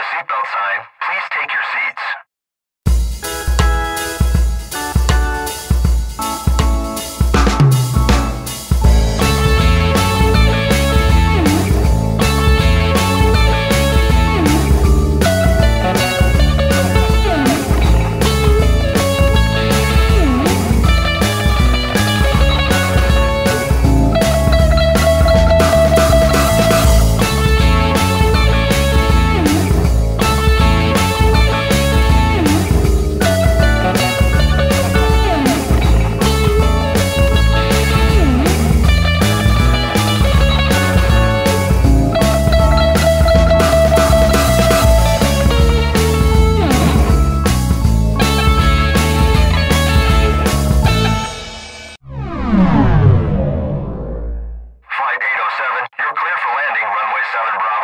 the seatbelt sign, please take your seats. Seven Bravo.